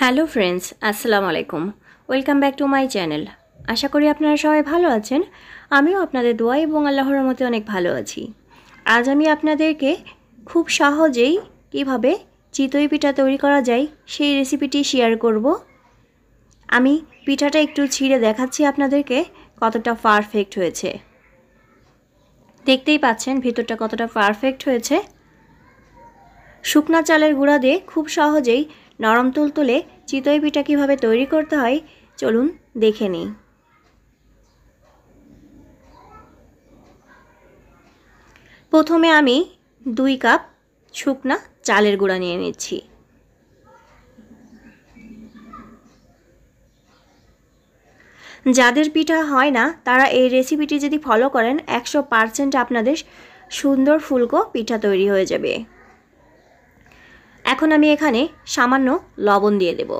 Hello friends, আসসালামু আলাইকুম। Welcome back to my channel. আশা করি আপনারা সবাই ভালো আছেন। আমিও আপনাদের দোয়া এবং আল্লাহর মতে অনেক ভালো আছি। আজ আমি আপনাদেরকে খুব সহজেই কীভাবে চিতই পিঠা তৈরি করা যায় সেই রেসিপিটি শেয়ার করব। আমি পিঠাটা একটু ছিঁড়ে দেখাচ্ছি আপনাদেরকে কতটা পারফেক্ট হয়েছে। দেখতেই পাচ্ছেন ভিতরটা কতটা পারফেক্ট হয়েছে। শুকনা চালের গুঁড়া দিয়ে খুব সহজেই নরম তুলতুলে চিতই পিঠা কীভাবে তৈরি করতে হয়, চলুন দেখে নিই। প্রথমে আমি দুই কাপ শুকনা চালের গুঁড়া নিয়ে নিচ্ছি। যাদের পিঠা হয় না, তারা এই রেসিপিটি যদি ফলো করেন, একশো পারসেন্ট আপনাদের সুন্দর ফুলকো পিঠা তৈরি হয়ে যাবে। এখন আমি এখানে সামান্য লবণ দিয়ে দেব।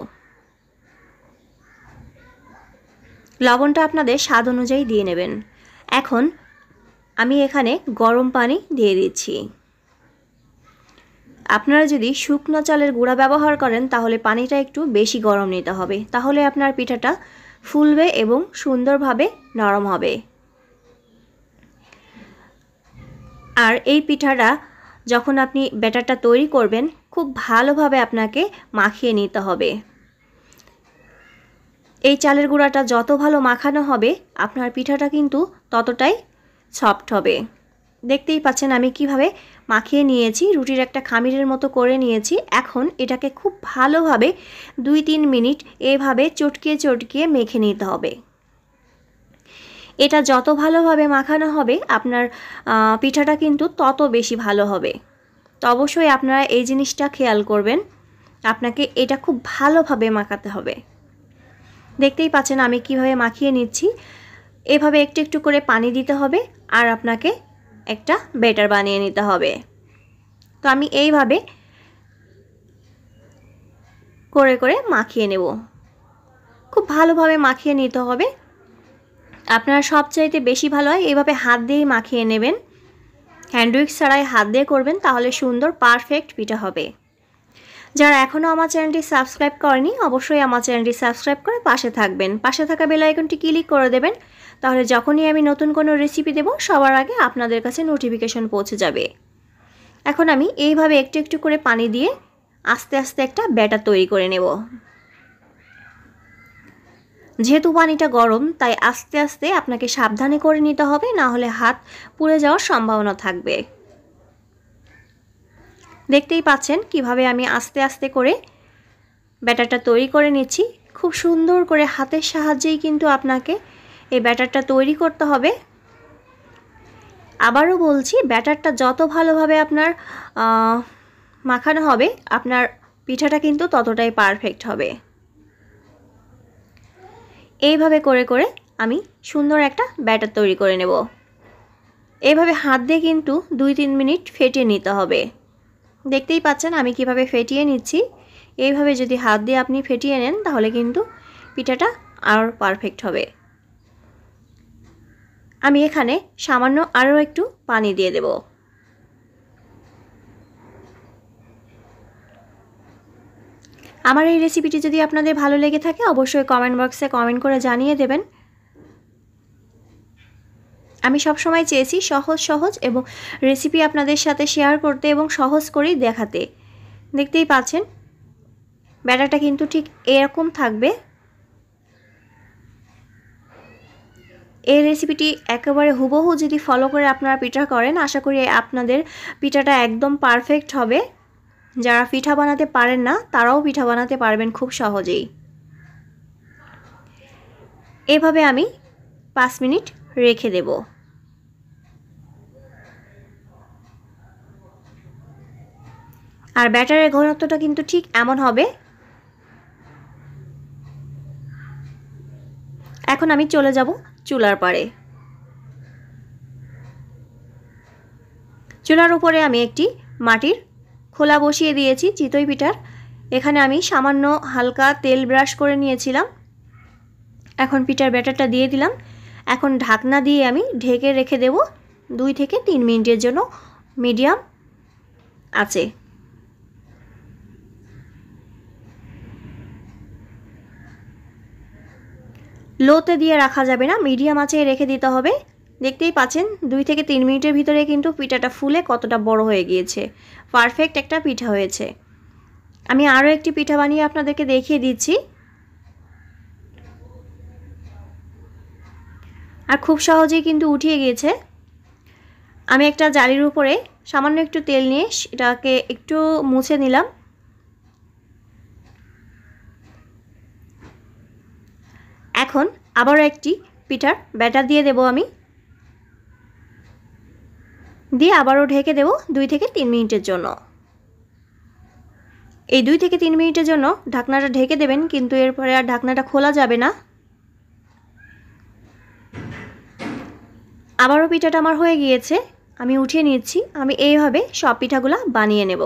লবণটা আপনাদের স্বাদ অনুযায়ী দিয়ে নেবেন। এখন আমি এখানে গরম পানি দিয়ে দিচ্ছি। আপনারা যদি শুকনো চালের গুঁড়া ব্যবহার করেন, তাহলে পানিটা একটু বেশি গরম নিতে হবে। তাহলে আপনার পিঠাটা ফুলবে এবং সুন্দরভাবে নরম হবে। আর এই পিঠাটা যখন আপনি ব্যাটারটা তৈরি করবেন খুব ভালোভাবে আপনাকে মাখিয়ে নিতে হবে। এই চালের গুঁড়াটা যত ভালো মাখানো হবে, আপনার পিঠাটা কিন্তু ততটাই সফট হবে। দেখতেই পাচ্ছেন আমি কীভাবে মাখিয়ে নিয়েছি, রুটির একটা খামিরের মতো করে নিয়েছি। এখন এটাকে খুব ভালোভাবে দুই তিন মিনিট এভাবে চটকিয়ে চটকিয়ে মেখে নিতে হবে। এটা যত ভালোভাবে মাখানো হবে, আপনার পিঠাটা কিন্তু তত বেশি ভালো হবে। তো অবশ্যই আপনারা এই জিনিসটা খেয়াল করবেন। আপনাকে এটা খুব ভালোভাবে মাখাতে হবে। দেখতেই পাচ্ছেন আমি কীভাবে মাখিয়ে নিচ্ছি। এভাবে একটু একটু করে পানি দিতে হবে আর আপনাকে একটা বেটার বানিয়ে নিতে হবে। তো আমি এইভাবে করে করে মাখিয়ে নেব। খুব ভালোভাবে মাখিয়ে নিতে হবে। আপনারা সবচাইতে বেশি ভালো হয় এইভাবে হাত দিয়েই মাখিয়ে নেবেন। হ্যান্ডউইক্স ছাড়াই হাত দিয়ে করবেন, তাহলে সুন্দর পারফেক্ট পিঠা হবে। যারা এখনও আমার চ্যানেলটি সাবস্ক্রাইব করেনি, অবশ্যই আমার চ্যানেলটি সাবস্ক্রাইব করে পাশে থাকবেন। পাশে থাকা বেল আইকনটি ক্লিক করে দেবেন, তাহলে যখনই আমি নতুন কোনো রেসিপি দেব, সবার আগে আপনাদের কাছে নোটিফিকেশন পৌঁছে যাবে। এখন আমি এইভাবে একটু একটু করে পানি দিয়ে আস্তে আস্তে একটা ব্যাটার তৈরি করে নেব। যেহেতু পানিটা গরম, তাই আস্তে আস্তে আপনাকে সাবধানে করে নিতে হবে, না হলে হাত পুড়ে যাওয়ার সম্ভাবনা থাকবে। দেখতেই পাচ্ছেন কীভাবে আমি আস্তে আস্তে করে ব্যাটারটা তৈরি করে নিচ্ছি। খুব সুন্দর করে হাতের সাহায্যেই কিন্তু আপনাকে এই ব্যাটারটা তৈরি করতে হবে। আবারও বলছি, ব্যাটারটা যত ভালোভাবে আপনার মাখানো হবে, আপনার পিঠাটা কিন্তু ততটাই পারফেক্ট হবে। এইভাবে করে করে আমি সুন্দর একটা ব্যাটার তৈরি করে নেব। এভাবে হাত দিয়ে কিন্তু দুই তিন মিনিট ফেটিয়ে নিতে হবে। দেখতেই পাচ্ছেন আমি কীভাবে ফেটিয়ে নিচ্ছি। এইভাবে যদি হাত দিয়ে আপনি ফেটিয়ে নেন তাহলে কিন্তু পিঠাটা আর পারফেক্ট হবে। আমি এখানে সামান্য আরও একটু পানি দিয়ে দেব। আমার এই রেসিপিটি যদি আপনাদের ভালো লেগে থাকে, অবশ্যই কমেন্ট বক্সে কমেন্ট করে জানিয়ে দেবেন। আমি সব সময় চেয়েছি সহজ সহজ এবং রেসিপি আপনাদের সাথে শেয়ার করতে এবং সহজ করেই দেখাতে। দেখতেই পাচ্ছেন, ব্যাটারটা কিন্তু ঠিক এরকম থাকবে। এই রেসিপিটি একেবারে হুবহু যদি ফলো করে আপনারা পিঠা করেন, আশা করি আপনাদের পিঠাটা একদম পারফেক্ট হবে। যারা পিঠা বানাতে পারেন না, তারাও পিঠা বানাতে পারবেন খুব সহজেই। এভাবে আমি পাঁচ মিনিট রেখে দেব। আর ব্যাটারের ঘনত্বটা কিন্তু ঠিক এমন হবে। এখন আমি চলে যাব চুলার পাড়ে। চুলার উপরে আমি একটি মাটির খোলা বসিয়ে দিয়েছি চিতই পিঠার। এখানে আমি সামান্য হালকা তেল ব্রাশ করে নিয়েছিলাম। এখন পিঠার ব্যাটারটা দিয়ে দিলাম। এখন ঢাকনা দিয়ে আমি ঢেকে রেখে দেব দুই থেকে তিন মিনিটের জন্য। মিডিয়াম আছে। লোতে দিয়ে রাখা যাবে না, মিডিয়াম আছে রেখে দিতে হবে। দেখতেই পাচ্ছেন, দুই থেকে তিন মিনিটের ভিতরে কিন্তু পিঠাটা ফুলে কতটা বড় হয়ে গিয়েছে। পারফেক্ট একটা পিঠা হয়েছে। আমি আরও একটি পিঠা বানিয়ে আপনাদেরকে দেখিয়ে দিচ্ছি। আর খুব সহজেই কিন্তু উঠিয়ে গিয়েছে। আমি একটা জালির উপরে সামান্য একটু তেল নিয়ে এটাকে একটু মুছে নিলাম। এখন আবারও একটি পিঠার ব্যাটার দিয়ে দেব আমি। দিয়ে আবারও ঢেকে দেব দুই থেকে তিন মিনিটের জন্য। এই দুই থেকে তিন মিনিটের জন্য ঢাকনাটা ঢেকে দেবেন, কিন্তু এরপরে আর ঢাকনাটা খোলা যাবে না। আবারও পিঠাটা আমার হয়ে গিয়েছে, আমি উঠিয়ে নিচ্ছি, আমি এইভাবে সব পিঠাগুলো বানিয়ে নেব।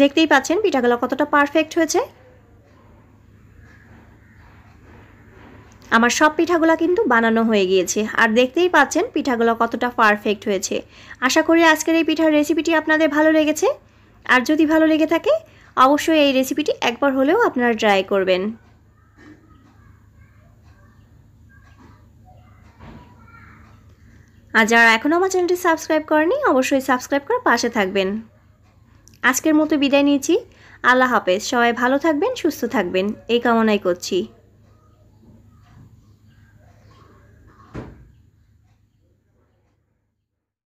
দেখতেই পাচ্ছেন পিঠাগুলো কতটা পারফেক্ট হয়েছে। আমার সব পিঠাগুলো কিন্তু বানানো হয়ে গিয়েছে। আর দেখতেই পাচ্ছেন পিঠাগুলো কতটা পারফেক্ট হয়েছে। আশা করি আজকের এই পিঠার রেসিপিটি আপনাদের ভালো লেগেছে। আর যদি ভালো লেগে থাকে, অবশ্যই এই রেসিপিটি একবার হলেও আপনারা ট্রাই করবেন। আর যারা এখনও আমার চ্যানেলটি সাবস্ক্রাইব করেনি, অবশ্যই সাবস্ক্রাইব করে পাশে থাকবেন। আজকের মতো বিদায় নিয়েছি আল্লাহ হাফেজ। সবাই ভালো থাকবেন, সুস্থ থাকবেন। এই কামনাই করছি।